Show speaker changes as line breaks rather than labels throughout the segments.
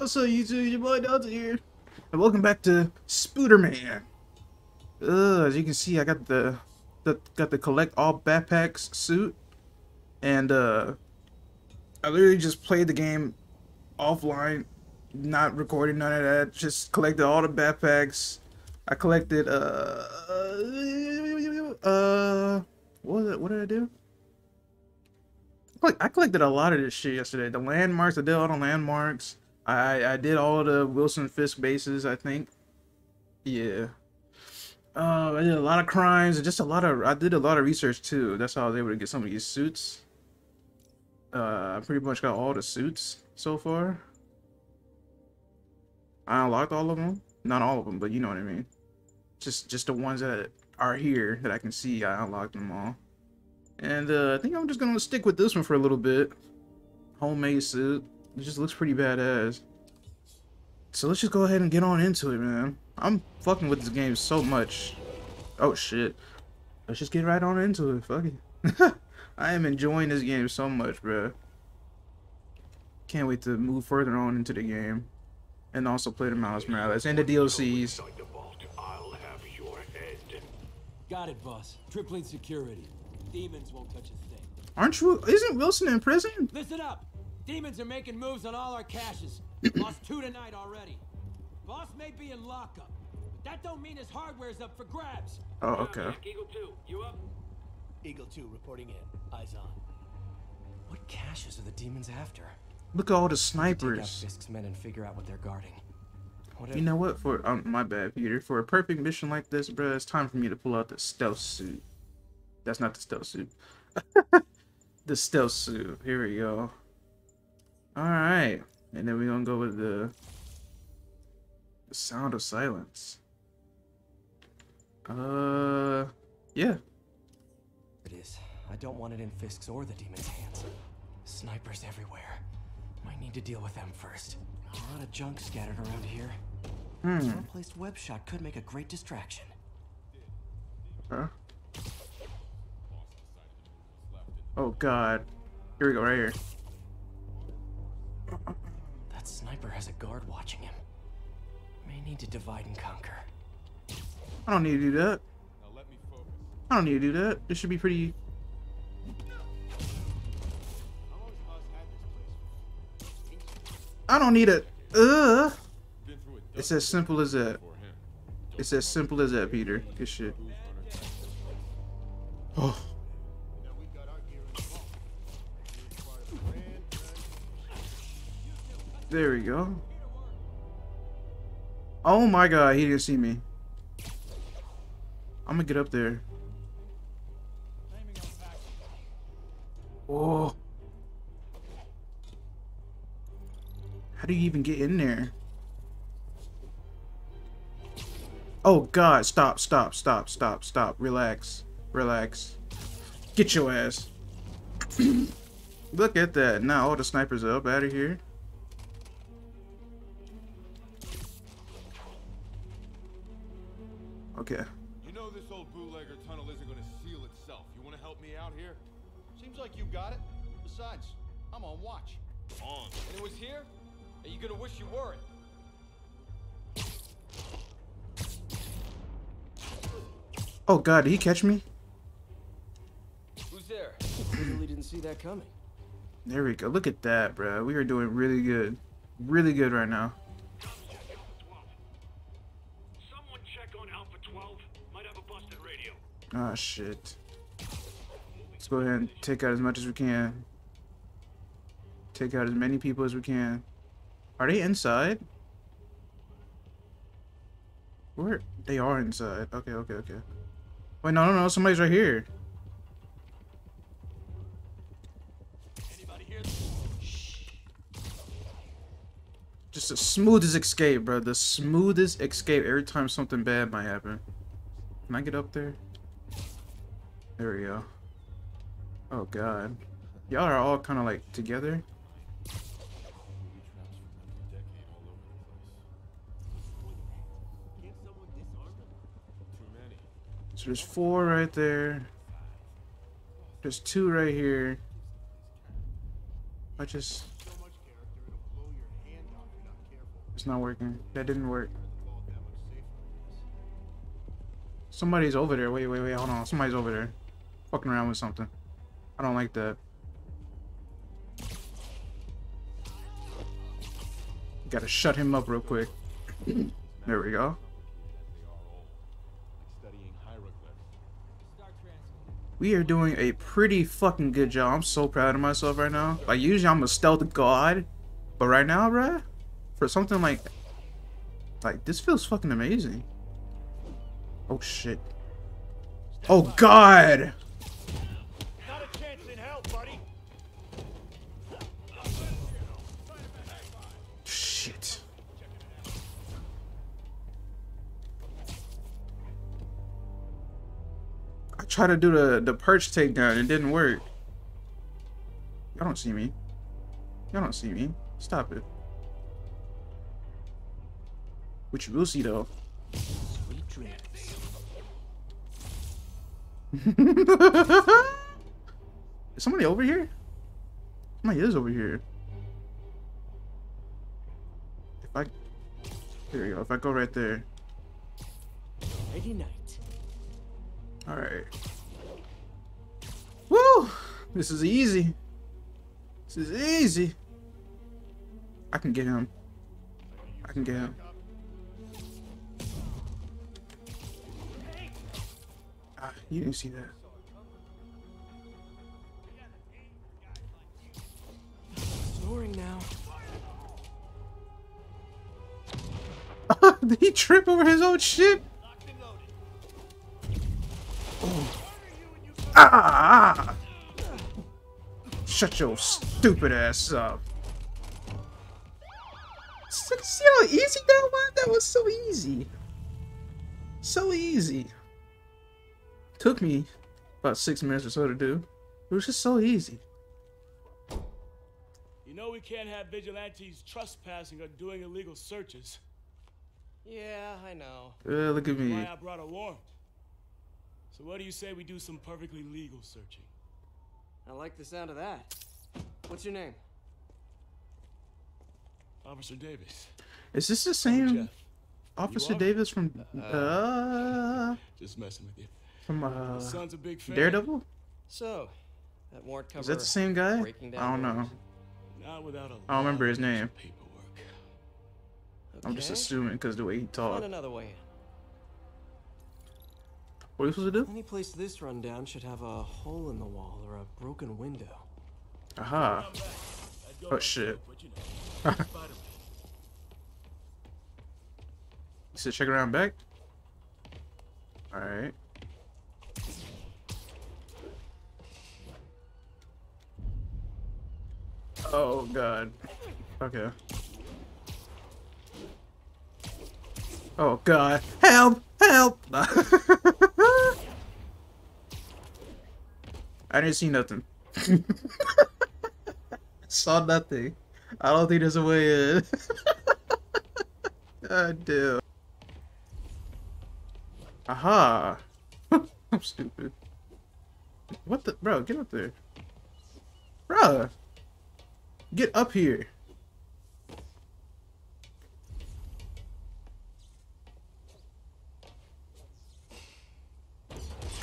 What's up, YouTube? Your boy Delta here, and welcome back to Spooderman. Uh, as you can see, I got the, the got the collect all backpacks suit, and uh, I literally just played the game offline, not recording none of that. Just collected all the backpacks. I collected uh uh what was it? What did I do? I collected a lot of this shit yesterday. The landmarks, I did all the landmarks. I I did all the Wilson Fisk bases, I think. Yeah. Uh, I did a lot of crimes and just a lot of I did a lot of research too. That's how I was able to get some of these suits. Uh, I pretty much got all the suits so far. I unlocked all of them. Not all of them, but you know what I mean. Just just the ones that are here that I can see. I unlocked them all. And uh, I think I'm just gonna stick with this one for a little bit. Homemade suit. It just looks pretty badass. So let's just go ahead and get on into it, man. I'm fucking with this game so much. Oh shit. Let's just get right on into it. Fuck it. I am enjoying this game so much, bro. Can't wait to move further on into the game. And also play the Miles Morales and the DLCs.
Got it, boss. Tripling security. Demons won't touch a thing.
Aren't you? Isn't Wilson in prison?
Listen up. Demons are making moves on all our caches. Lost two tonight already. Boss may be in lockup, but that don't mean his hardware's up for grabs.
Oh, okay.
Eagle 2, you up?
Eagle 2 reporting in. Eyes on.
What caches are the demons after?
Look at all the
Take out
snipers.
Fisk's men and figure out what they're guarding. What
You know what? For um, my bad, Peter. For a perfect mission like this, bro, it's time for me to pull out the stealth suit. That's not the stealth suit. the stealth suit. Here we go. All right, and then we're gonna go with the, the sound of silence. Uh, yeah.
it is. I don't want it in Fisk's or the demon's hands. Snipers everywhere. Might need to deal with them first. A lot of junk scattered around here.
Hmm.
Well-placed web shot could make a great distraction.
Huh? Oh God. Here we go. Right here.
That sniper has a guard watching him. May need to divide and conquer.
I don't need to do that. I don't need to do that. This should be pretty. I don't need a. Uh. It's as simple as that. It's as simple as that, Peter. Good shit. Oh. There we go. Oh my god, he didn't see me. I'm gonna get up there. Oh. How do you even get in there? Oh god, stop, stop, stop, stop, stop. Relax. Relax. Get your ass. Look at that. Now all the snipers are up out of here. Okay.
You know this old bootlegger tunnel isn't going to seal itself. You want to help me out here?
Seems like you got it. Besides, I'm on watch.
On.
And it was here? Are you gonna wish you weren't?
Oh god, did he catch me?
Who's there?
Clearly didn't see that coming.
There we go. Look at that, bro. We are doing really good. Really good right now. Ah, shit. Let's go ahead and take out as much as we can. Take out as many people as we can. Are they inside? Where? They are inside. Okay, okay, okay. Wait, no, no, no. Somebody's right here.
Here?
Just the smoothest escape, bro. The smoothest escape every time something bad might happen. Can I get up there? There we go. Oh, God. Y'all are all kind of like together. So there's four right there. There's two right here. I just It's not working. That didn't work. Somebody's over there. Wait, wait, wait. Hold on. Somebody's over there. Fucking around with something. I don't like that. Gotta shut him up real quick. there we go. We are doing a pretty fucking good job. I'm so proud of myself right now. Like, usually I'm a stealth god. But right now, bruh, for something like... Like, this feels fucking amazing. Oh, shit. Oh, God! Tried to do the, the perch takedown. It didn't work. Y'all don't see me. Y'all don't see me. Stop it. Which you will see, though.
Sweet dreams.
is somebody over here? Somebody is over here. If I... There we go. If I go right there.
Nighty night.
Alright. Woo! This is easy. This is easy. I can get him. I can get him. Ah, you didn't see that.
Snoring now.
Did he trip over his own shit? Ah! Shut your stupid ass up. See see how easy that was? That was so easy. So easy. Took me about six minutes or so to do. It was just so easy.
You know we can't have vigilantes trespassing or doing illegal searches.
Yeah, I know.
Uh, look at me.
Why I brought a warrant. So what do you say we do some perfectly legal searching?
I like the sound of that. What's your name?
Officer Davis.
Is this the same
Jeff.
Officer? Davis from uh
Just messing with you.
from uh
Son's a big fan.
Daredevil?
So, that warrant cover.
Is that the same guy?
down
I don't know.
doors?
Not without a
I don't remember his name.
Paperwork.
I'm just assuming because the way he
Find
talked.
another way in.
What are you supposed to do?
Any place this rundown should have a hole in the wall or a broken window.
Aha. Oh, shit.
foot, but you know,
You said check around back? Alright. Oh god. Okay. Oh god. Help! Help! I didn't see nothing. Saw nothing. I don't think there's a way in. God damn. Aha! I'm stupid. What the? Bro, get up there. Bro! Get up here.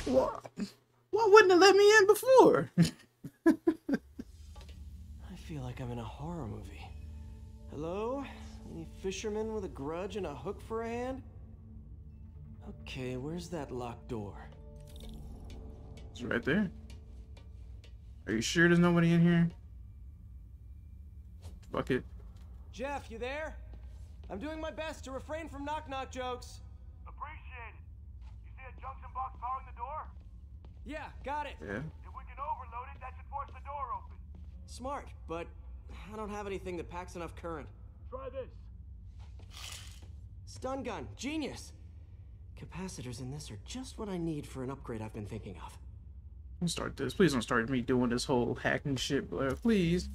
What? Why wouldn't it let me in before?
I feel like I'm in a horror movie. Hello? Any fisherman with a grudge and a hook for a hand? Okay, where's that locked door?
It's right there. Are you sure there's nobody in here? Fuck it.
Jeff, you there? I'm doing my best to refrain from knock knock jokes.
Appreciate it. You see a junction box powering the door?
Yeah, got it.
Yeah.
If we can overload it, that should force the door open.
Smart, but I don't have anything that packs enough current.
Try this.
Stun gun, genius! Capacitors in this are just what I need for an upgrade I've been thinking of.
Don't start this. Please don't start me doing this whole hacking shit, bro. Please.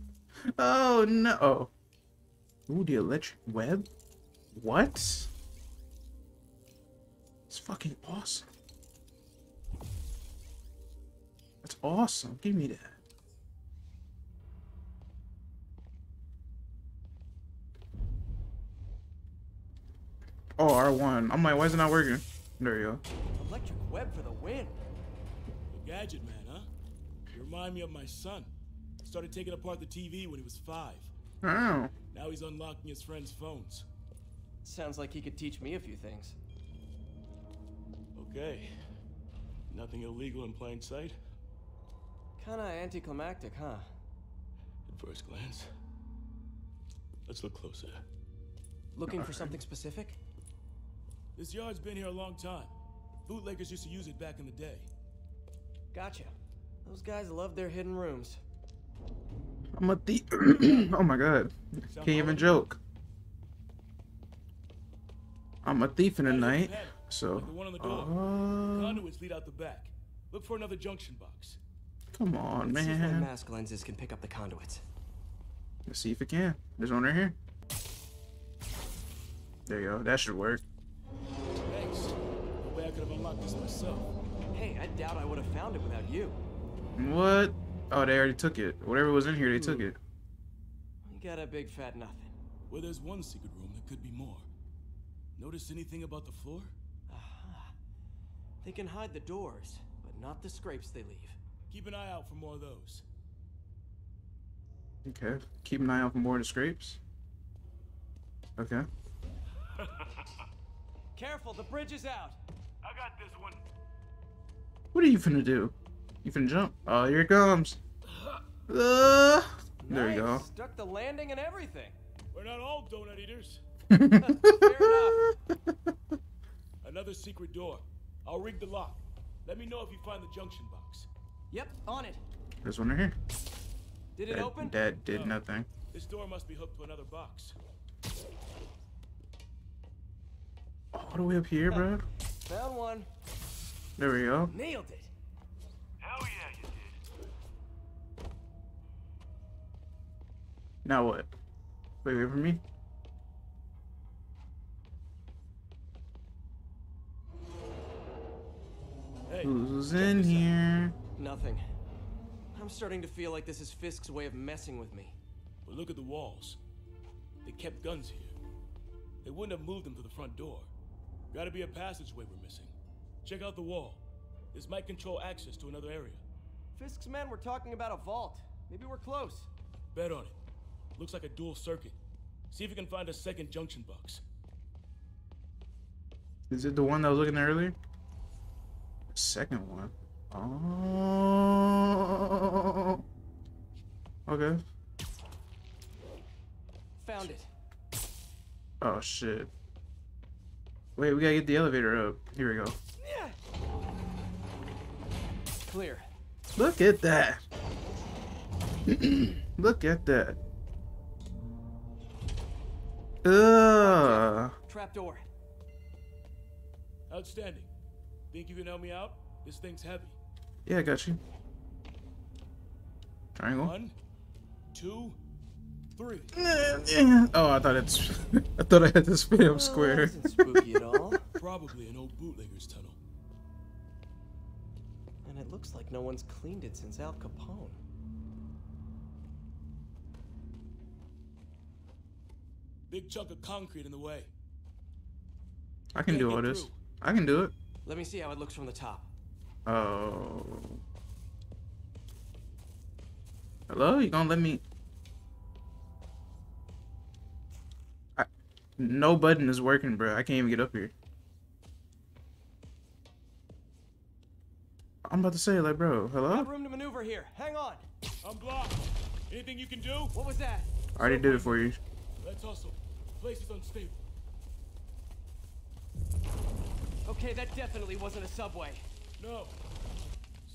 Oh no. Oh. Ooh, the electric web? What? It's fucking awesome. Awesome. Give me that. Oh, R1. I'm like, why is it not working? There you go.
Electric web for the win.
A gadget man, huh? You remind me of my son. Started taking apart the TV when he was five.
Oh.
Now he's unlocking his friends' phones.
Sounds like he could teach me a few things.
Okay. Nothing illegal in plain sight
Kinda anticlimactic, huh?
at first glance. Let's look closer.
Looking for something specific?
This yard's been here a long time. Bootleggers used to use it back in the day.
Gotcha. Those guys love their hidden rooms.
I'm a thief. oh my god. Can't even joke. I'm a thief in the night. So.
like the one on the door.
Uh,
Conduits lead out the back. Look for another junction box.
Come on,
Let's see if my mask lenses can pick up the conduits.
Let's see if it can. There's one right here. There you go. That should work.
Thanks. No way I could have unlocked this myself.
Hey, I doubt I would have found it without you.
What? Oh, they already took it. Whatever was in here, they took hmm. it.
You got a big fat nothing.
Where there's one secret room, there could be more. Notice anything about the floor?
They can hide the doors, but not the scrapes they leave.
Keep an eye out for more of those.
Okay. Keep an eye out for more of the scrapes. Okay.
Careful, the bridge is out.
I got this one.
What are you finna do? You finna jump? Oh, here it comes. Uh, there you go.
Nice, Stuck the landing and everything.
We're not all donut eaters.
Fair enough.
Another secret door. I'll rig the lock. Let me know if you find the junction box.
Yep, on it.
There's one right here.
Did it open?
That, that did
No.
nothing.
This door must be hooked to another box.
All the way up here, bro.
Found one.
There we go.
Nailed it.
Hell yeah, you did.
Now what? Wait, wait for me.
Hey,
Who's in
here? out.
Here?
Nothing. I'm starting to feel like this is Fisk's way of messing with me.
But look at the walls. They kept guns here. They wouldn't have moved them to the front door. Gotta be a passageway we're missing. Check out the wall. This might control access to another area.
Fisk's men were talking about a vault. Maybe we're close.
Bet on it. Looks like a dual circuit. See if you can find a second junction box.
Is it the one that I was looking at earlier? Second one. Oh. Okay.
Found it.
Oh shit. Wait, we gotta get the elevator up. Here we go.
Clear.
Look at that. Look at that. Ugh.
Trapdoor.
Outstanding. Think you can help me out? This thing's heavy.
Yeah, I got you. Triangle.
One, two, three.
Oh, I thought it's. I thought I had to spam square.
Oh, isn't spooky at all.
Probably an old bootlegger's tunnel.
And it looks like no one's cleaned it since Al Capone.
Big chunk of concrete in the way.
I can do all
Can't get
this.
through.
I can do it.
Let me see how it looks from the top.
Oh. Hello? You gonna let me? I... No button is working, bro. I can't even get up here. I'm about to say, like, bro, hello?
Got room to maneuver here. Hang on.
I'm blocked. Anything you can do?
What was that?
I already did it for you.
Let's hustle. Place is unstable.
Okay, that definitely wasn't a subway.
No.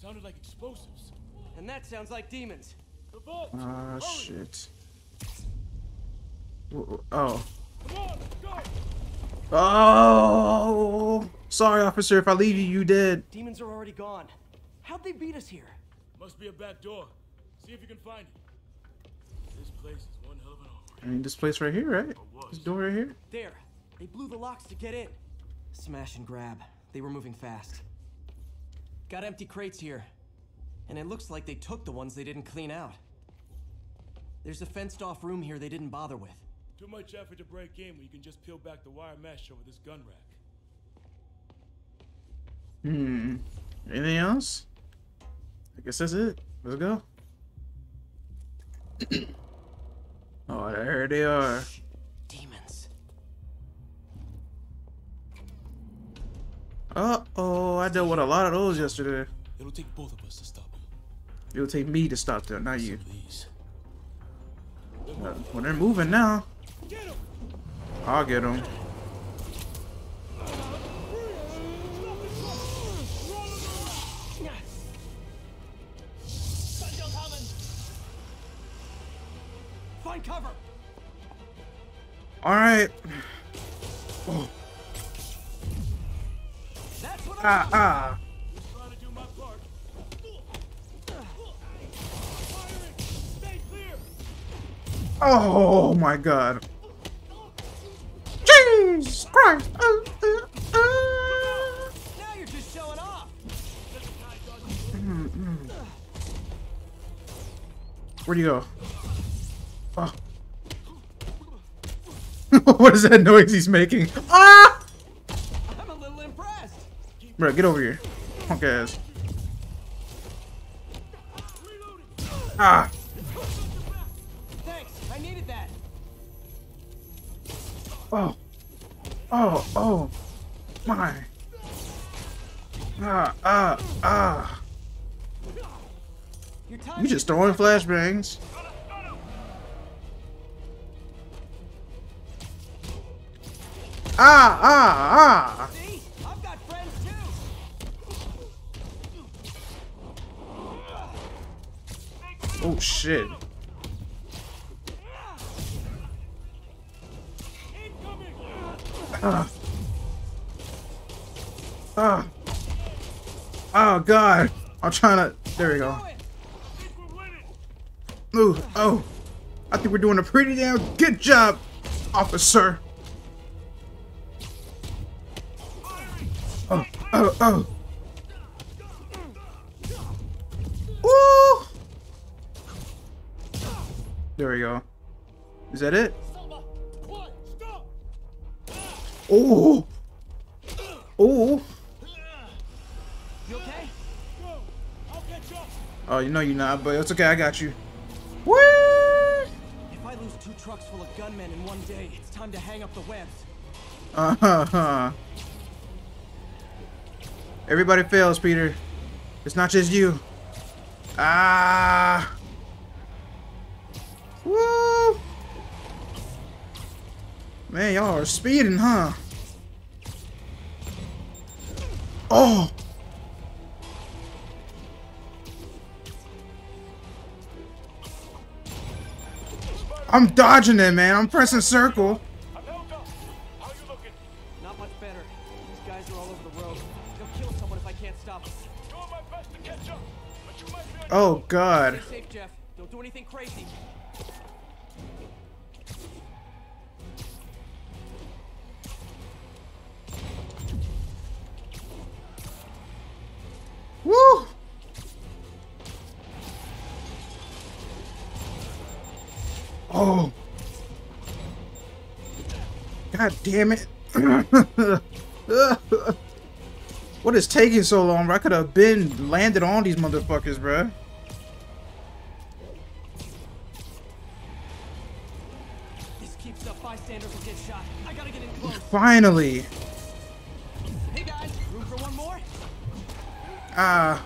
Sounded like explosives.
And that sounds like demons.
The vault!
Ah,
Hurry!
shit. W- w- Oh.
Come on, go!
Oh! Sorry, officer. If I leave you, you dead.
Demons are already gone. How'd they beat us here?
Must be a back door. See if you can find it. This place is one hell of an armory.
I mean, this place right here, right?
was.
This door right here?
There. They blew the locks to get in. Smash and grab. They were moving fast. Got empty crates here. And it looks like they took the ones they didn't clean out. There's a fenced off room here they didn't bother with.
Too much effort to break in when you can just peel back the wire mesh over this gun rack.
Hmm. Anything else? I guess that's it. Let's go. oh, there they are. Uh oh, I dealt with a lot of those yesterday.
It'll take both of us to stop him.
It'll take me to stop them, not you.
Please.
Uh, they're moving now. I'll get them.
Find cover.
All right.
That's
Stay clear!
Oh my God. Jesus Christ. Uh, uh, uh.
Now you're just showing off.
Where'd you go? Oh. what is that noise he's making? Ah! Bro, get over here. Punk ass. Ah!
Thanks. I needed that.
Oh. Oh, oh. My. Ah, ah, ah. You just throwing flashbangs. Ah, ah, ah.
See? I've got friends too.
Oh, shit. Ah. Ah. Oh, God. I'm trying to. There we go. Ooh, oh. I think we're doing a pretty damn good job, officer. Oh, oh, oh. There we go. Is that it? Oh! Oh!
You okay?
I'll catch up!
Oh, you know you're not, but it's okay. I got you. Woo!
If I lose two trucks full of gunmen in one day, it's time to hang up the webs.
Uh huh. Everybody fails, Peter. It's not just you. Ah. Woo. Man, y'all are speeding, huh? Oh. I'm dodging it, man. I'm pressing circle.
I'm held up! How you looking?
Not much better. These guys are all over the road. They'll kill someone if I can't stop them.
Doing my best to catch up, but you might be
Oh, God.
Stay safe, Jeff. Don't do anything crazy.
Woo! Oh. God damn it. what is taking so long? bro? I could have been landed on these motherfuckers, bruh.
This Yoink!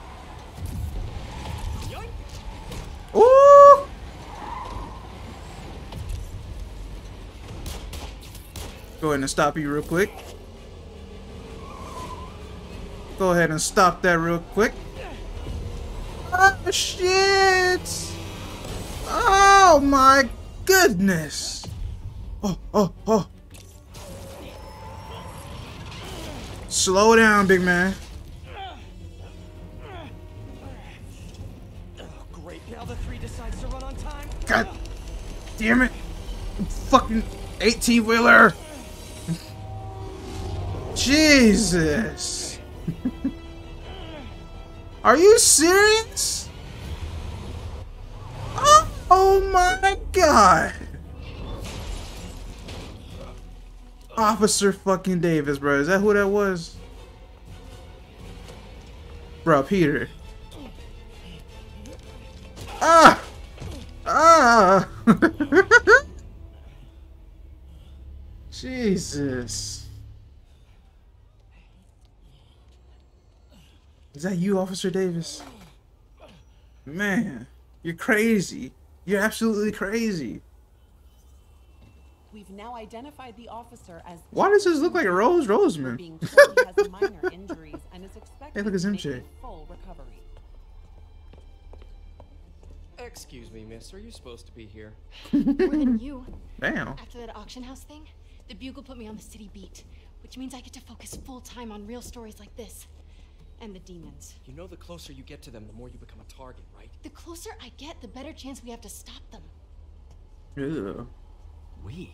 Ooh! Go ahead and stop you real quick. Go ahead and stop that real quick. Oh, shit! Oh, my goodness! Oh, oh, oh. Slow down, big man. Damn it. Fucking 18 wheeler. Jesus. Are you serious? Oh, oh my god. Officer fucking Davis, bro. Is that who that was? Bro, Peter. Ah! Ah! Jesus. Is that you, Officer Davis? Man, you're crazy. You're absolutely crazy.
We've now identified the officer as
Why does this look like a Rose Roseman?
being told he has minor injuries and is expected
Hey, look, it's MJ.
Excuse me, miss. Are you supposed to be here?
More than you.
Damn.
After that auction house thing, the Bugle put me on the city beat, which means I get to focus full time on real stories like this. And the demons.
You know the closer you get to them, the more you become a target, right?
The closer I get, the better chance we have to stop them.
Ugh.
We?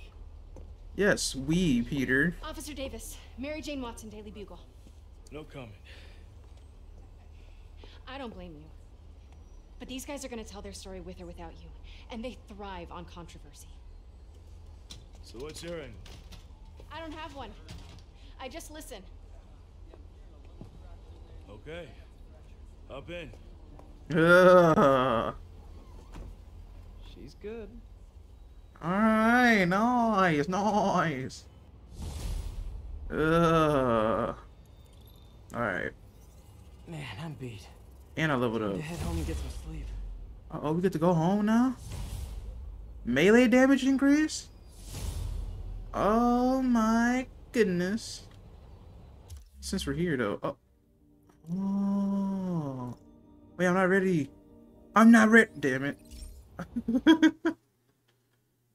Yes, we, Peter.
Officer Davis, Mary Jane Watson, Daily Bugle.
No comment.
I don't blame you. But these guys are gonna tell their story with or without you, and they thrive on controversy.
So what's your end?
I don't have one. I just listen.
Okay. Up in.
She's good.
Alright, nice, nice. Ugh. Alright.
Man, I'm beat.
And I leveled up.
head home and get some sleep.
Oh, we get to go home now? Melee damage increase? Oh my goodness. Since we're here though. Oh. Oh. Wait, I'm not ready. I'm not ready. Damn it.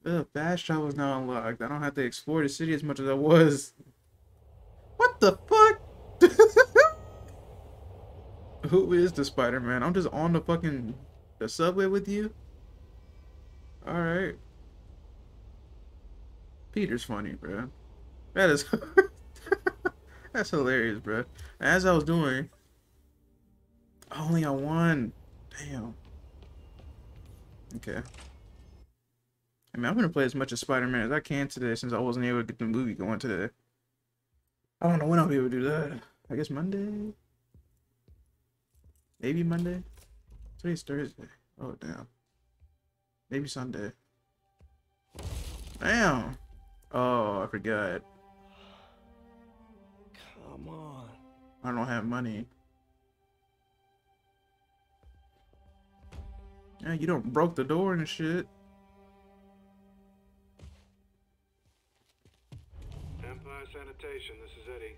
Ugh, fast travel is now unlocked. I don't have to explore the city as much as I was. What the fuck? Who is the Spider-Man? I'm just on the fucking the subway with you. All right. Peter's funny, bro. That is that's hilarious, bro. As I was doing, I only got one. Damn. Okay. I mean, I'm gonna play as much as Spider-Man as I can today, since I wasn't able to get the movie going today. I don't know when I'll be able to do that. I guess Monday. Maybe Monday. Today's Thursday. Oh damn. Maybe Sunday. Damn. Oh, I forgot.
Come on.
I don't have money. Yeah, you don't broke the door and shit.
Empire Sanitation, this is Eddie.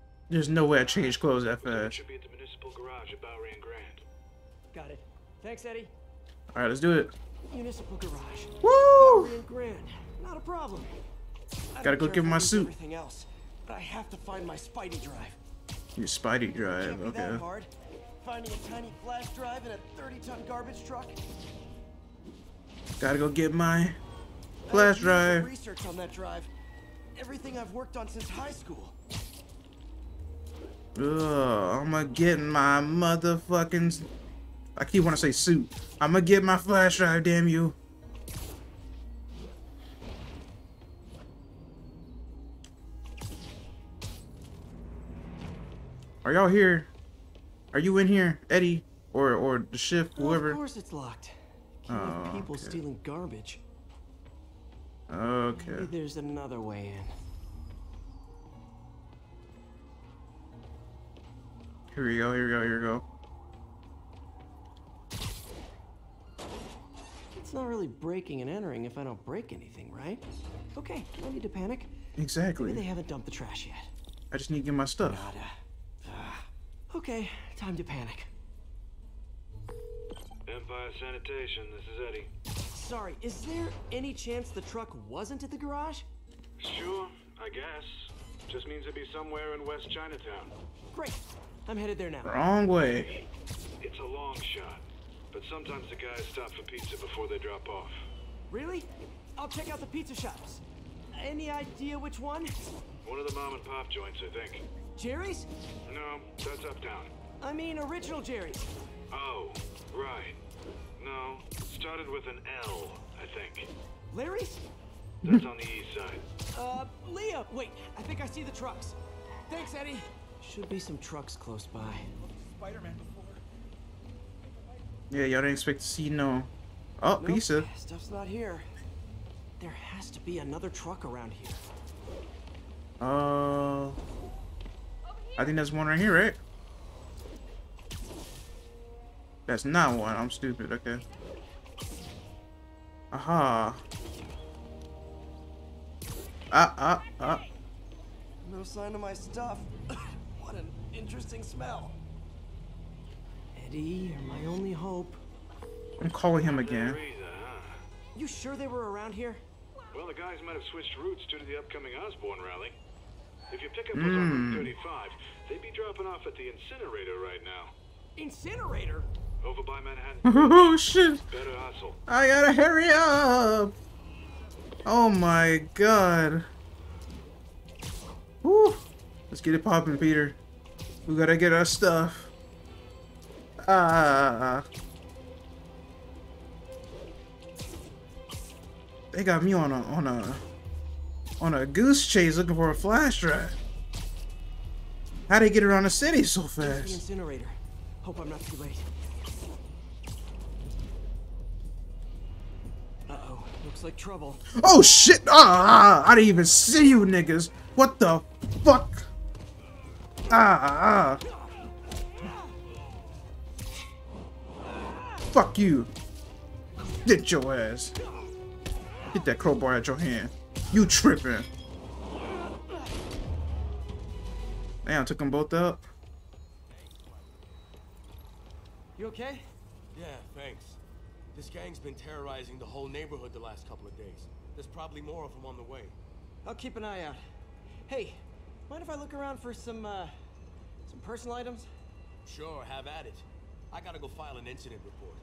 There's no way I changed clothes that
It
fast.
should be at the municipal garage at Bowery and Grand.
Got it. Thanks, Eddie.
All right, let's do it.
Municipal garage.
Woo!
Bowery and Grand. Not a problem. I
Gotta go
care
give
if
my suit.
Everything else, but I have to find my Spidey drive.
Your Spidey drive.
Can't be
Okay.
that hard. Finding a tiny flash drive in a 30-ton garbage truck.
Gotta go get my flash drive.
Research on that drive. Everything I've worked on since high school.
Ugh, I'ma get my motherfucking... I keep want to say suit. I'ma get my flash drive. Damn you. Are y'all here? Are you in here, Eddie, or or the shift, whoever?
of course it's locked.
Oh,
people
okay.
stealing garbage.
Okay.
Maybe there's another way in.
Here we go. Here we go. Here we go.
It's not really breaking and entering if I don't break anything, right? Okay, no need to panic.
Exactly.
Maybe they haven't dumped the trash yet.
I just need to get my stuff.
Nada. Ah. Okay, time to panic.
Empire Sanitation, this is Eddie.
Sorry, is there any chance the truck wasn't at the garage?
Sure, I guess. Just means it'd be somewhere in West Chinatown.
Great. I'm headed there now.
Wrong way.
It's a long shot, but sometimes the guys stop for pizza before they drop off.
Really? I'll check out the pizza shops. Any idea which one?
One of the mom and pop joints, I think.
Jerry's?
No, that's uptown.
I mean, original Jerry's.
Oh, right. No, started with an L, I think.
Larry's?
That's on the east side.
Uh, Leah! Wait, I think I see the trucks. Thanks, Eddie. Should be some trucks close by.
Spider-Man before.
Yeah, y'all didn't expect to see no. Oh,
Nope,
pizza.
Stuff's not here. There has to be another truck around here.
Uh, I think there's one right here, right? That's not one. I'm stupid. Okay. Aha. Ah, ah, ah.
No sign of my stuff. what an interesting smell. Eddie, you're my only hope.
I'm calling him again.
Teresa, huh?
You sure they were around here?
Well, the guys might have switched routes due to the upcoming Osborn rally. If your pickup was on hmm. Route 35, they'd be dropping off at the incinerator right now.
Incinerator?
Over by Manhattan.
Oh shit!
Better hustle.
I gotta hurry up! Oh my god. Woo! Let's get it popping, Peter. We gotta get our stuff. Ah. They got me on a on a on a goose chase looking for a flash drive. How they get around the city so
the
fast?
incinerator. Hope I'm not too late. Uh-oh. Looks like trouble.
Oh shit! Ah, I didn't even see you niggas. What the fuck? Ah, ah. Fuck you. Get your ass. Get that crowbar out your hand. You tripping. Damn, took them both out.
You okay?
Yeah, thanks. This gang's been terrorizing the whole neighborhood the last couple of days. There's probably more of them on the way.
I'll keep an eye out. Hey, mind if I look around for some, uh, some personal items?
Sure, have at it. I gotta go file an incident report.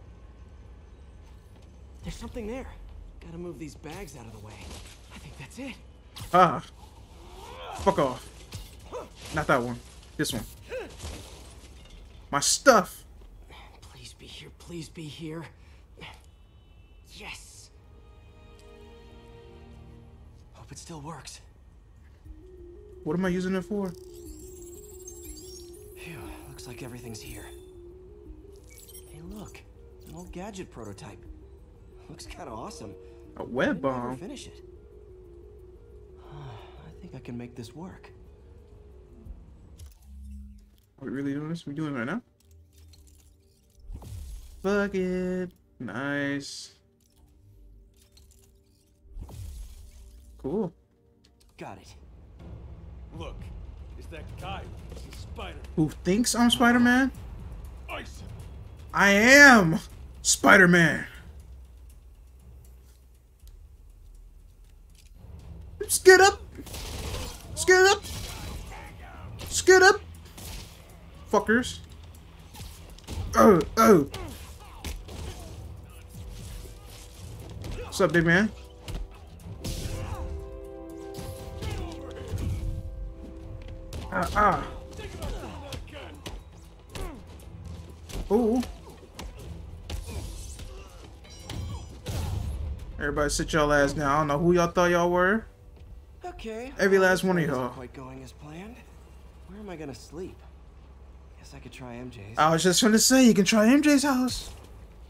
There's something there. Gotta move these bags out of the way. I think that's it.
Ah. Fuck off. Not that one. This one. My stuff.
Please be here. Please be here. Yes. Hope it still works.
What am I using it for?
Phew, looks like everything's here. Hey, look. An old gadget prototype. Looks kind of awesome.
A web
Maybe I'll never
bomb.
finish it. I think I can make this work.
Are we really doing this? We doing it right now? Fuck it. Nice. Cool.
Got it.
Look, it's that guy. It's a spider.
Who thinks I'm Spider-Man? I am Spider-Man. Skid up. Skid up. Skid up. Fuckers. Oh, oh. What's up, big man? Ah, ah. Ooh. Everybody sit y'all ass down. I don't know who y'all thought y'all were.
Okay.
Every last one of y'all.
Quite going as planned. Where am I gonna sleep? Guess I could try MJ's.
I was just gonna say, you can try MJ's house.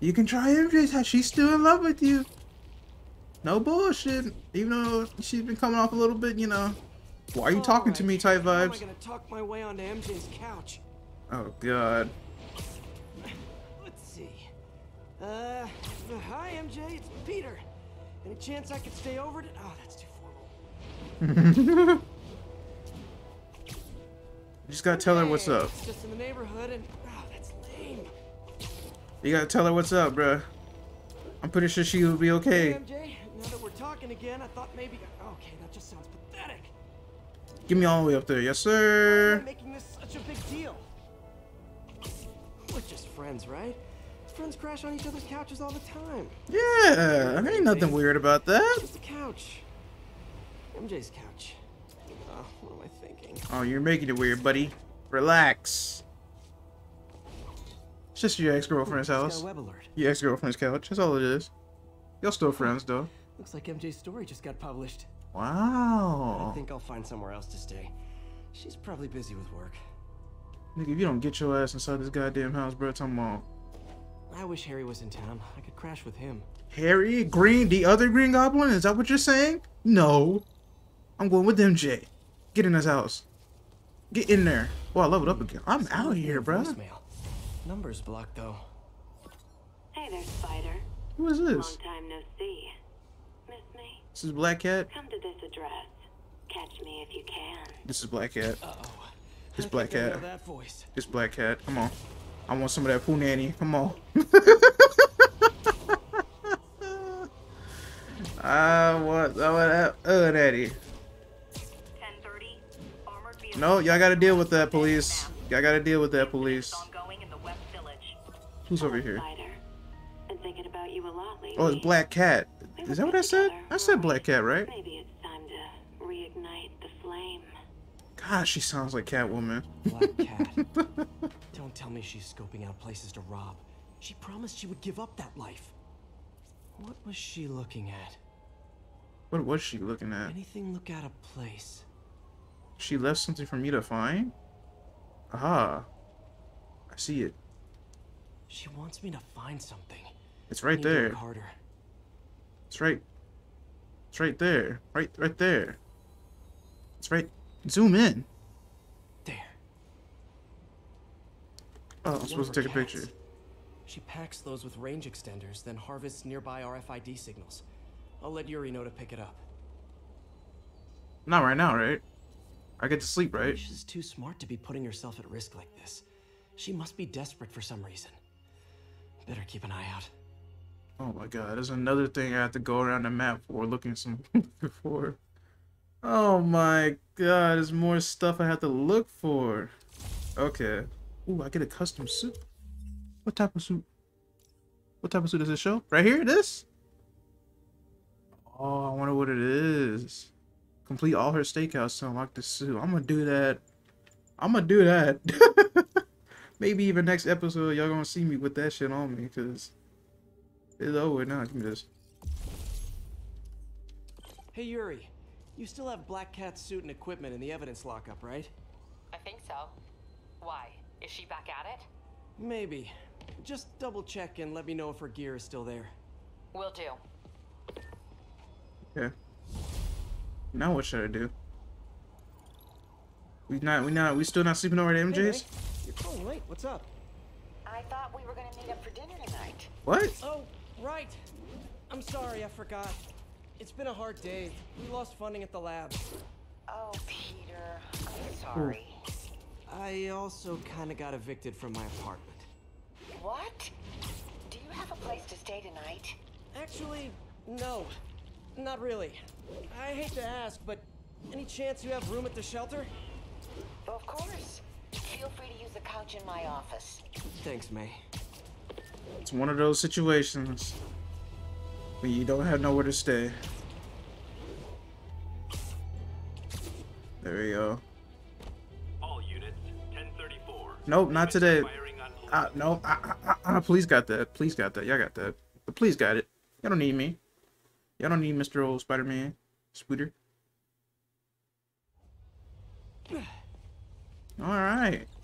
You can try MJ's house. She's still in love with you. No bullshit. Even though she's been coming off a little bit, you know. Why are you talking to me type
How am I
vibes?
gonna talk my way onto MJ's couch?
Oh, God.
Let's see. Uh, hi MJ, it's Peter. Any chance I could stay over to? Oh, that's too formal.
You just gotta tell her what's up.
It's just in the neighborhood, and oh, that's lame.
You gotta tell her what's up, bruh. I'm pretty sure she will be
Hey,
okay.
MJ, now that we're talking again, I thought maybe. Okay, that just sounds pathetic.
Get me all the way up there. Yes, sir.
making this such a big deal? We're just friends, right? Friends crash on each other's couches all the time.
Yeah, ain't nothing weird about that.
Just a couch. MJ's couch. Oh, what am I thinking?
Oh, you're making it weird, buddy. Relax. It's just your ex-girlfriend's house. Your ex-girlfriend's couch. That's all it is. Y'all still friends, though.
Looks like MJ's story just got published. I think I'll find somewhere else to stay. She's probably busy with work.
Nigga, if you don't get your ass inside this goddamn house, bro, talking about
I wish Harry was in town. I could crash with him.
Harry Green, the other Green Goblin? Is that what you're saying? No. I'm going with MJ. Get in his house. Get in there. Oh, I leveled up again. I'm out here, bro.
Voicemail. Number's blocked though.
Hey there, Spider.
Who is this?
Long time no see. Miss me?
This is Black Cat.
Come to this address. Catch me if you can.
This is Black Cat.
Uh-oh.
This Black Cat.
that voice.
This Black Cat. Come on. I want some of that poo nanny. Come on. I want some of that poo nanny.
1030.
No, y'all gotta deal with that, police. Y'all gotta deal with that, police.
Ongoing in the Village.
Who's over here?
Spider. Been thinking about you a lot lately.
Oh, it's Black Cat. Is that what I said? I said Black Cat, right?
Maybe it's time to reignite the flame.
God, she sounds like Catwoman.
Black Cat. Don't tell me she's scoping out places to rob. She promised she would give up that life. What was she looking at?
What was she looking at?
Anything look out of place?
She left something for me to find? Aha. I see it.
She wants me to find something.
It's right there.
harder.
It's right. It's right there. Right right there. It's right. Zoom in.
There.
Oh, I'm supposed to take a picture.
She packs those with range extenders, then harvests nearby RFID signals. I'll let Yuri know to pick it up.
Not right now, right? I get to sleep, right?
She's too smart to be putting herself at risk like this. She must be desperate for some reason. Better keep an eye out.
Oh my god, there's another thing I have to go around the map for looking some for. Oh my god, there's more stuff I have to look for. Okay. Ooh, I get a custom suit. What type of suit? What type of suit does it show? Right here, this? Oh, I wonder what it is. Complete all her stakeouts to unlock the suit. I'm gonna do that. I'm gonna do that. Maybe even next episode, y'all gonna see me with that shit on me, cause it's over now. Give me this.
Hey Yuri, you still have Black Cat's suit and equipment in the evidence lockup, right?
I think so. Why? Is she back at it?
Maybe. Just double check and let me know if her gear is still there.
Will do.
Okay. Now what should I do? We not we not we still not sleeping over at MJ's?
You're calling late. What's up?
I thought we were gonna meet up for dinner tonight.
What?
Oh, right. I'm sorry, I forgot. It's been a hard day. We lost funding at the lab.
Oh, Peter. I'm sorry.
I also kind of got evicted from my apartment.
What? Do you have a place to stay tonight?
Actually, no. Not really. I hate to ask, but any chance you have room at the shelter?
Of course. Feel free to use the couch in my office.
Thanks, May.
It's one of those situations when you don't have nowhere to stay. There we go.
All units, 1034.
Nope, not today. Uh, no, uh, uh, police got that. Police got that. Y'all got that. The police got it. Y'all don't need me. Y'all don't need Mr. Old Spider-Man. Scooter. All right.
Can't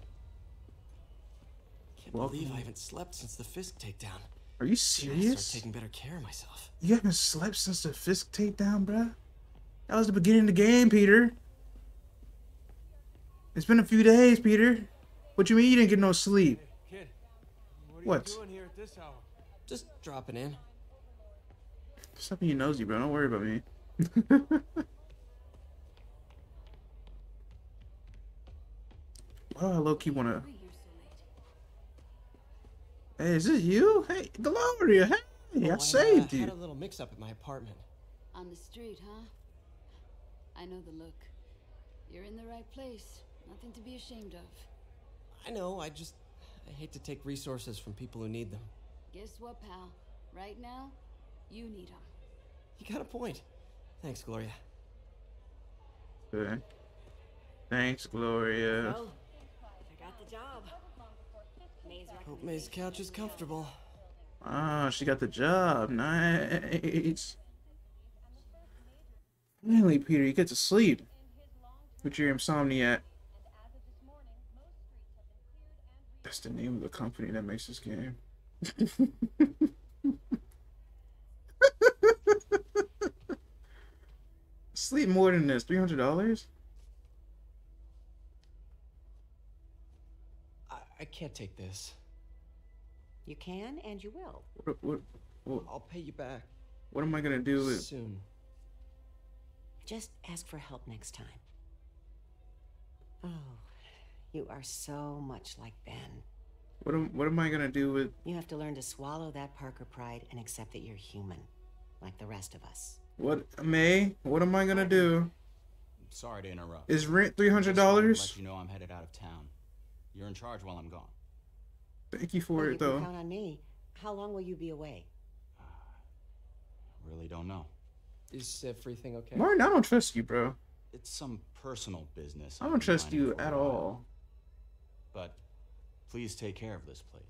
Welcome.
believe I haven't slept since the Fisk takedown.
Are you
Gotta start
serious?
taking better care of myself.
You haven't slept since the Fisk takedown, bruh? That was the beginning of the game, Peter. It's been a few days, Peter. What you mean you didn't get no sleep?
Kid, what are
What?
you doing here at this hour?
Just dropping in.
Stop being nosy, bro. Don't worry about me. Why do I low key wanna? Hey, is this you? Hey, Gloria. Hey, I
Oh,
saved
uh,
you.
had a little mix-up at my apartment.
On the street, huh? I know the look. You're in the right place. Nothing to be ashamed of.
I know, I just. I hate to take resources from people who need them.
Guess what, pal? Right now, you need them.
You got a point. Thanks, Gloria.
Okay. Thanks, Gloria.
Oh, I got the job.
Hope May's couch is comfortable.
Ah, oh, she got the job. Nice. Finally, Peter, you get to sleep. with your insomnia. That's the name of the company that makes this game. sleep more than this. $300?
I, I can't take this.
You can and you will.
What, what, what,
I'll pay you back.
what am I gonna do with?
Soon.
Just ask for help next time. Oh, you are so much like Ben.
What am What am I gonna do with?
You have to learn to swallow that Parker pride and accept that you're human, like the rest of us.
What May? What am I gonna do?
Sorry to interrupt.
Is rent three hundred
Just wanted to
dollars?
Let you know I'm headed out of town. You're in charge while I'm gone.
Thank you for
Well,
it
you
though.
count on me. How long will you be away?
Really don't know.
Is everything okay?
Martin, I don't trust you, bro.
It's some personal business.
I don't trust you at all.
But please take care of this place.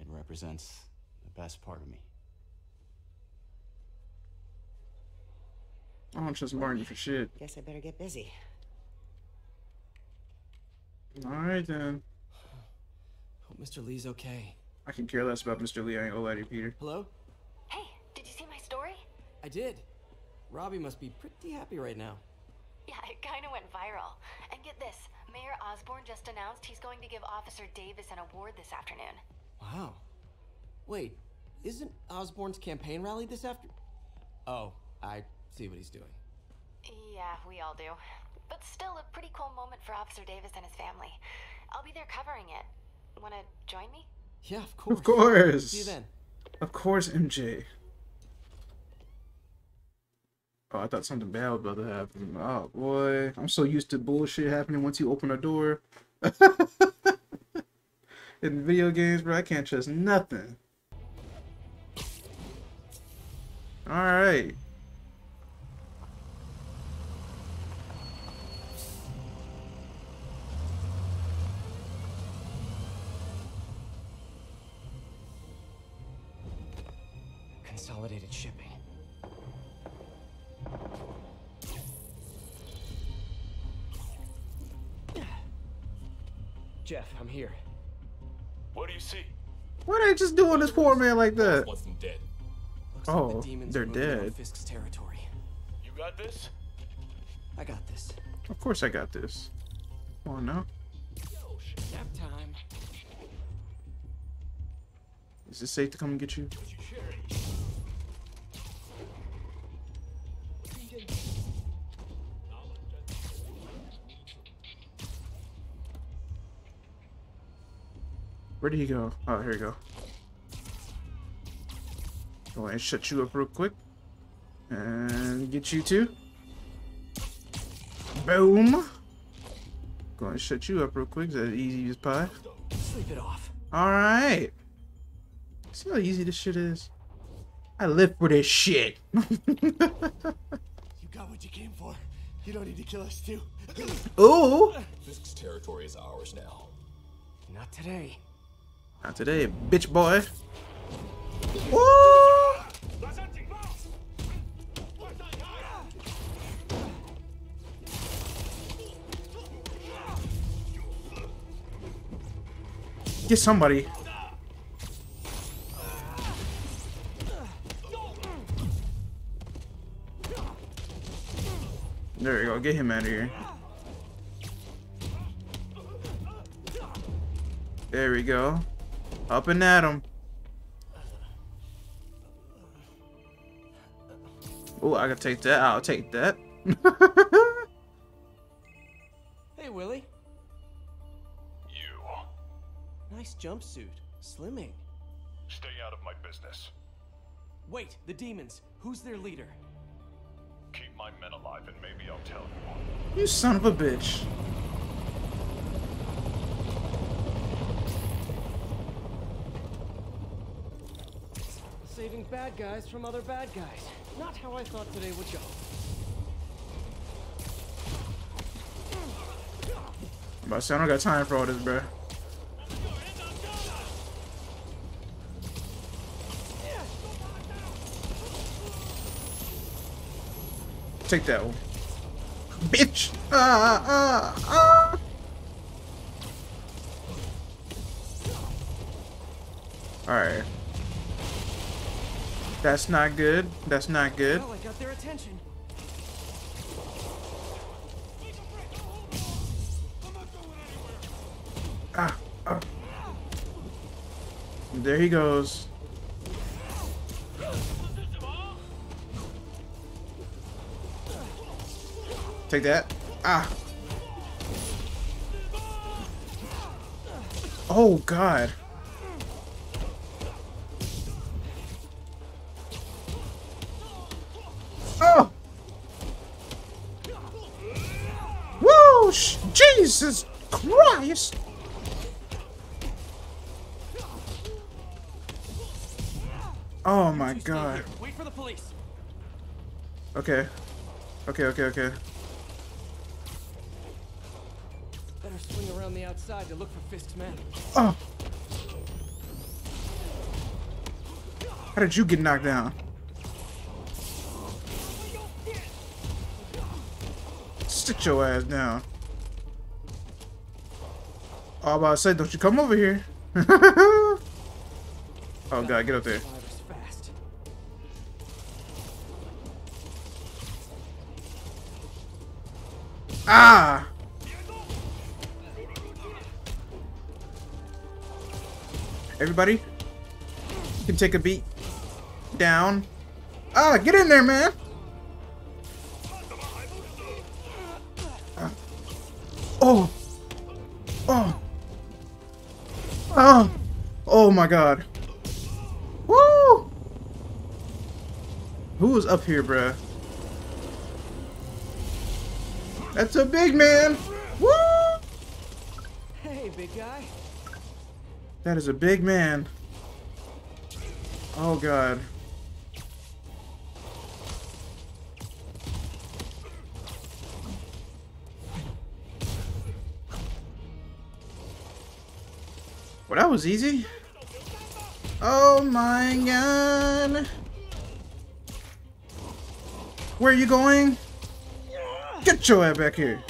It represents the best part of me.
I don't trust Martin for shit.
Guess I better get busy.
All right then.
Hope Mr. Li's okay.
I can care less about Mr. Li. I ain't gonna lie to you, Peter.
Hello?
Hey, did you see my story?
I did. Robbie must be pretty happy right now.
Yeah, it kind of went viral. And get this Mayor Osborn just announced he's going to give Officer Davis an award this afternoon.
Wow. Wait, isn't Osborn's campaign rally this after? Oh, I see what he's doing.
Yeah, we all do. But still, a pretty cool moment for Officer Davis and his family. I'll be there covering it. Wanna join me?
Yeah, of course.
Of course.
See you then.
Of course, MJ. Oh, I thought something bad was about to happen. Oh boy, I'm so used to bullshit happening once you open a door. In video games, bro, I can't trust nothing. All
Jeff, I'm here.
What do you see?
Why are they just doing this poor man like that?
Wants them dead.
Looks
Oh,
like the oh, demons
they're
are moving on
dead.
Fisk's territory.
You got this?
I got this.
Of course I got this. Come on now.
Nap time.
Is it safe to come and get you? Where did he go? Oh, here you go. Go ahead and shut you up real quick. And get you too. Boom. Go ahead and shut you up real quick. Is that easy as pie?
Sleep it off.
Alright. See how easy this shit is? I live for this shit.
You got what you came for. You don't need to kill us too.
Ooh.
Fisk's territory is ours now.
Not today.
Not today, bitch boy. Woo! Get somebody. There we go. Get him out of here. There we go. Up and at him. Oh, I can take that. I'll take that.
Hey, Willie. You. Nice jumpsuit. Slimming.
Stay out of my business.
Wait, the demons. Who's their leader?
Keep my men alive, and maybe I'll tell you.
You son of a bitch.
Saving bad guys from other bad guys. Not how I thought today would go.
To say, I don't got time for all this, bruh. Take that one. Bitch! Ah, ah, ah! Alright. That's not good. That's not good.
Well, I got their attention.
Ah, ah. There he goes. Take that. Ah. Oh, God. Jesus Christ! Oh my god.
Wait for the police.
Okay. Okay, okay, okay.
Better swing around the outside to look for Fisk's men.
Oh! How did you get knocked down? Sit your ass down. I'm about to say, don't you come over here. oh god, get up there. Ah! Everybody, you can take a beat down. Ah, get in there, man! Oh my god. Woo! Who was up here, bruh? That's a big man! Woo!
Hey, big guy.
That is a big man. Oh god. Well, that was easy. Oh my god. Where are you going? Get your ass back here.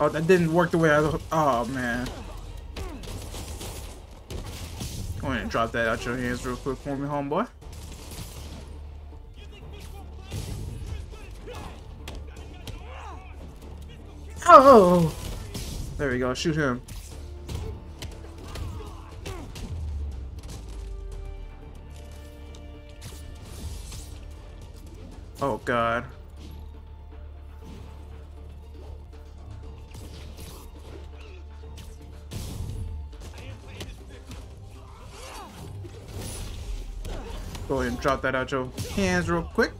Oh, that didn't work the way I. Oh, man. Go ahead and drop that out your hands real quick for me, homeboy. Oh! There we go. Shoot him. Oh, God. Go ahead and drop that out your hands real quick.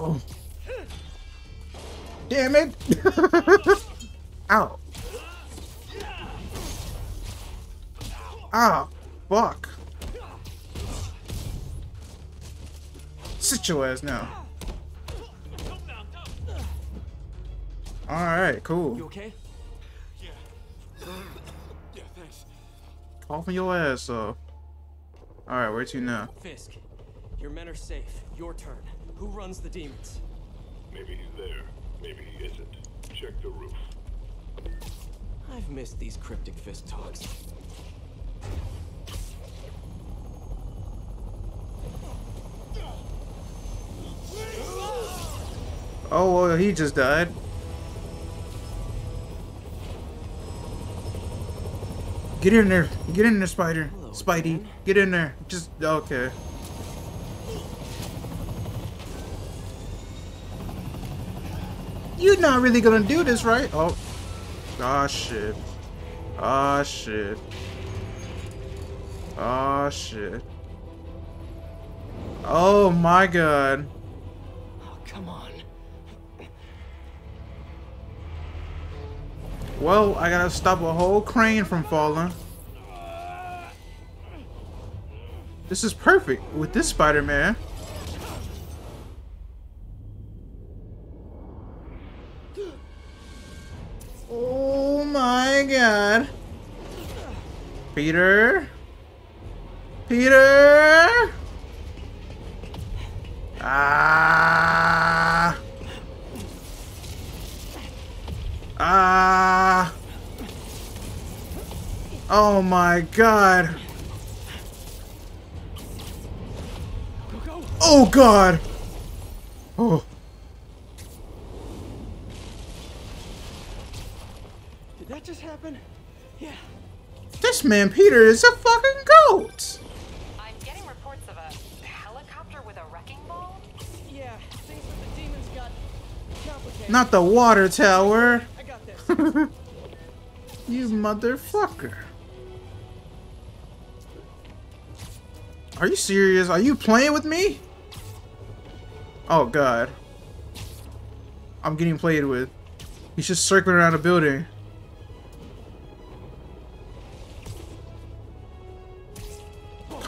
Oh. Damn it! Ow. Ah, fuck. Sit your ass now. Alright, cool.
You okay?
Yeah. Yeah, thanks.
Coughing your ass off. Alright, where to now?
Fisk, your men are safe. Your turn. Who runs the demons?
Maybe he's there. Maybe he isn't. Check the roof.
I've missed these cryptic fist talks.
Oh, well, he just died. Get in there. Get in there, Spider. Spidey. Get in there. Just, okay. You're not really gonna do this, right? Oh. Ah, shit. Ah, shit. Oh shit. Oh my god.
Oh, come on.
Well, I gotta stop a whole crane from falling. This is perfect with this Spider-Man. God. Peter? Peter? Ah. Ah. Oh my god. Oh god. Oh.
Did that just happen? Yeah.
This man Peter is a fucking goat.
I'm getting reports of a helicopter with a wrecking ball.
Yeah, things with the demons got complicated.
Not the water tower.
I got this.
you motherfucker. Are you serious? Are you playing with me? Oh god. I'm getting played with. He's just circling around the building.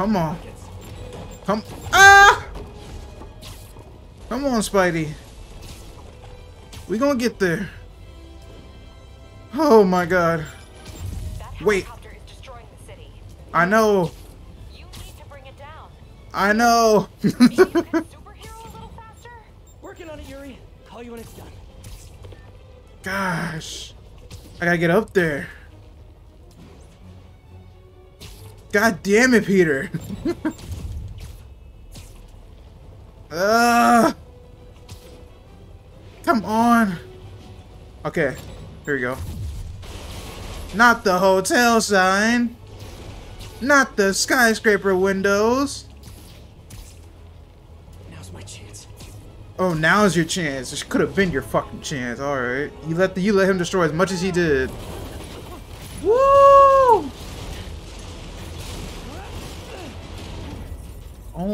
Come on. Come. Ah! Come on, Spidey. We gonna get there. Oh my god. Wait. I know. I know.
Working on it, Yuri. Call you when it's done.
Gosh. I gotta get up there. God damn it, Peter. uh, come on. Okay, here we go. Not the hotel sign. Not the skyscraper windows.
Now's my chance.
Oh, now's your chance. This could have been your fucking chance. All right, you let the, you let him destroy as much as he did.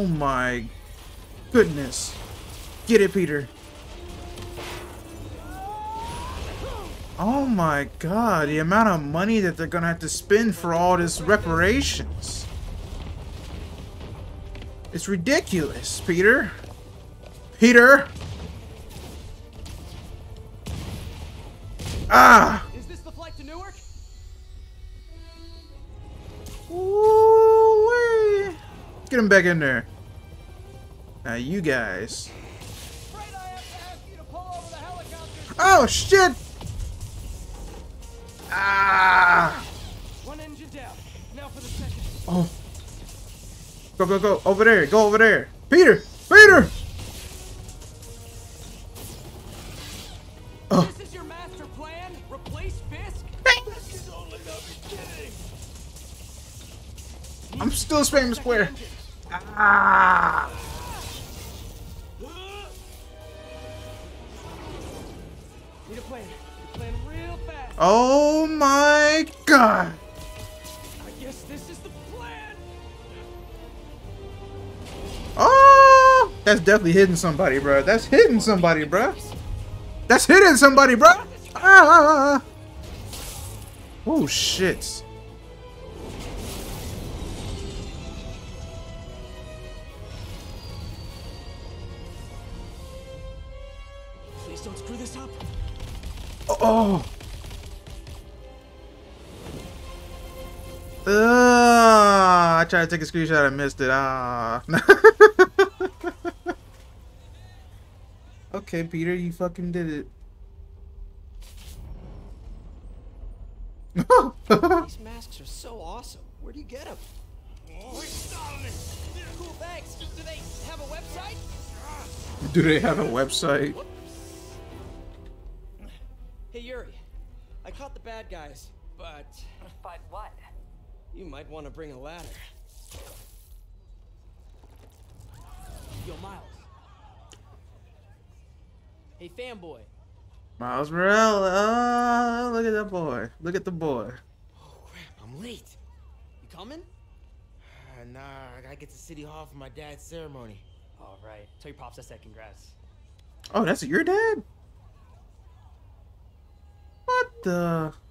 Oh my goodness. Get it, Peter. Oh my god, the amount of money that they're gonna have to spend for all this reparations. It's ridiculous, Peter. Peter! Ah!
Is this the flight to Newark?
Ooh-wee. Get him back in there. Now you guys. Oh shit! Ah!
One engine down. Now for the second.
Oh. Go, go, go. Over there. Go over there. Peter! Peter! Oh.
This is your master plan? Replace Fisk?
You don't let me.
I'm still spamming square. Ah!
Need a. Need a real fast.
Oh my god!
I guess this is the plan.
Oh! That's definitely hitting somebody, bro. That's hitting somebody, bro. That's hitting somebody, bro. Ah! Oh shit. Oh. Ah, I tried to take a screenshot. I missed it. Ah. okay, Peter, you fucking did it.
These masks are so awesome. Where do you get them?
Cool, thanks. Do they have a website?
Do they have a website?
Hey Yuri, I caught the bad guys, but
But what?
you might want to bring a ladder. Yo, Miles. Hey, fanboy.
Miles Morales. Oh, look at that boy. Look at the boy. Oh, crap.
I'm late. You coming?
Uh, nah. I gotta get to City Hall for my dad's ceremony.
All right. Tell your pops I said congrats.
Oh, that's your dad? What the?